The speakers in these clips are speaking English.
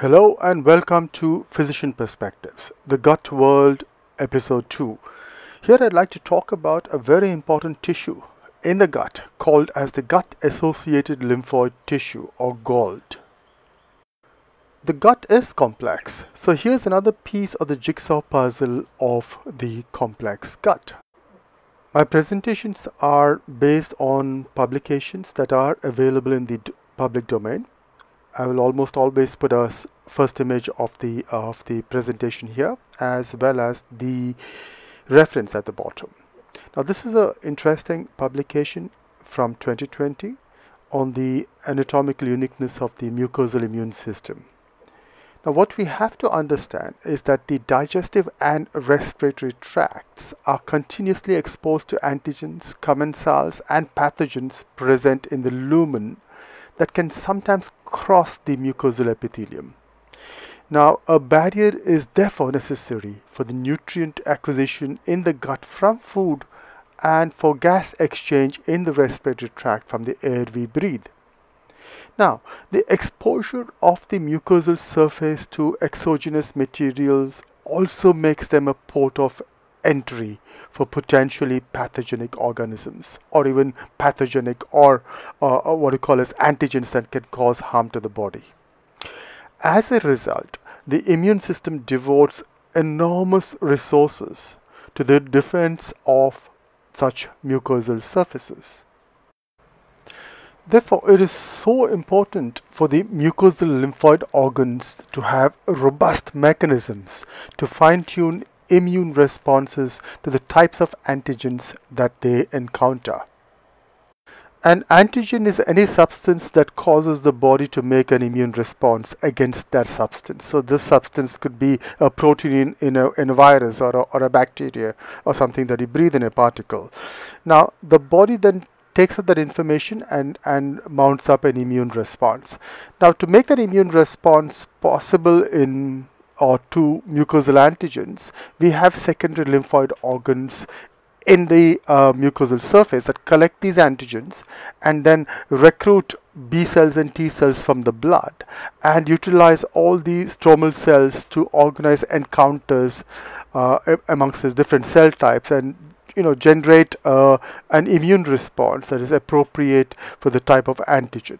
Hello and welcome to Physician Perspectives, the Gut World, Episode 2. Here I'd like to talk about a very important tissue in the gut called as the gut associated lymphoid tissue or GALT. The gut is complex, so here's another piece of the jigsaw puzzle of the complex gut. My presentations are based on publications that are available in the public domain I will almost always put a first image of the of the presentation here as well as the reference at the bottom. Now this is an interesting publication from 2020 on the anatomical uniqueness of the mucosal immune system. Now what we have to understand is that the digestive and respiratory tracts are continuously exposed to antigens, commensals and pathogens present in the lumen that can sometimes cross the mucosal epithelium. Now, a barrier is therefore necessary for the nutrient acquisition in the gut from food and for gas exchange in the respiratory tract from the air we breathe. Now, the exposure of the mucosal surface to exogenous materials also makes them a port of entry for potentially pathogenic organisms or even pathogenic or uh, uh, what you call as antigens that can cause harm to the body. As a result, the immune system devotes enormous resources to the defense of such mucosal surfaces. Therefore, it is so important for the mucosal lymphoid organs to have robust mechanisms to fine tune immune responses to the types of antigens that they encounter. An antigen is any substance that causes the body to make an immune response against that substance. So this substance could be a protein in, in, a, in a virus or a, or a bacteria or something that you breathe in a particle. Now the body then takes up that information and, and mounts up an immune response. Now to make that immune response possible in or two mucosal antigens, we have secondary lymphoid organs in the uh, mucosal surface that collect these antigens and then recruit B cells and T cells from the blood and utilize all these stromal cells to organize encounters uh, amongst these different cell types and you know generate uh, an immune response that is appropriate for the type of antigen.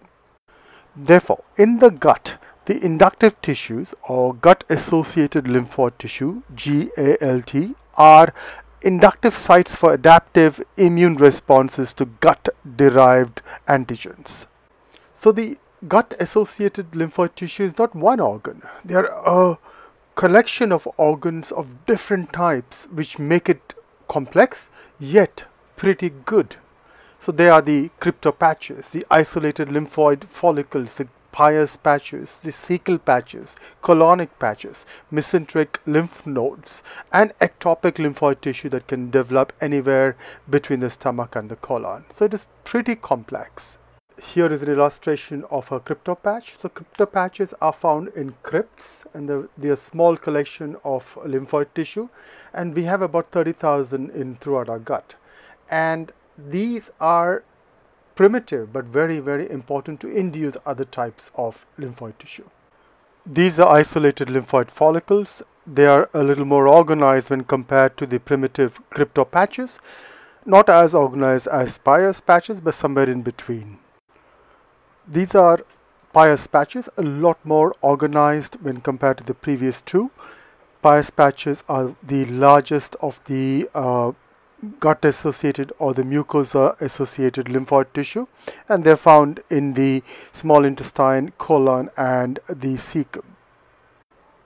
Therefore, in the gut, the inductive tissues or gut associated lymphoid tissue GALT are inductive sites for adaptive immune responses to gut derived antigens. So the gut associated lymphoid tissue is not one organ. They are a collection of organs of different types which make it complex yet pretty good. So they are the cryptopatches, the isolated lymphoid follicles, the Peyer's patches, the cecal patches, colonic patches, mesenteric lymph nodes, and ectopic lymphoid tissue that can develop anywhere between the stomach and the colon. So it is pretty complex. Here is an illustration of a cryptopatch. So cryptopatches are found in crypts and they are a small collection of lymphoid tissue and we have about 30,000 in throughout our gut. And these are primitive but very very important to induce other types of lymphoid tissue. These are isolated lymphoid follicles. They are a little more organized when compared to the primitive cryptopatches. Not as organized as Peyer's patches but somewhere in between. These are Peyer's patches, a lot more organized when compared to the previous two. Peyer's patches are the largest of the uh, gut associated or the mucosa uh, associated lymphoid tissue and they're found in the small intestine, colon and the cecum.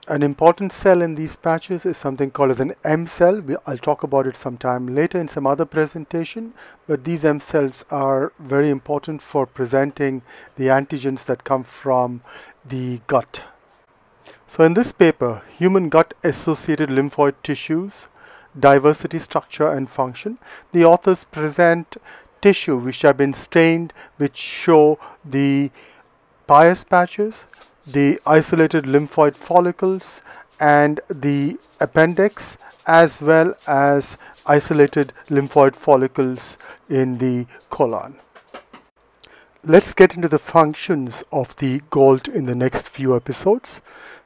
An important cell in these patches is something called as an M cell. I'll talk about it sometime later in some other presentation, but these M cells are very important for presenting the antigens that come from the gut. So in this paper, human gut associated lymphoid tissues diversity, structure and function. The authors present tissue which have been stained which show the Peyer's patches, the isolated lymphoid follicles and the appendix as well as isolated lymphoid follicles in the colon. let's get into the functions of the GALT in the next few episodes.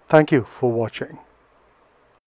Thank you for watching.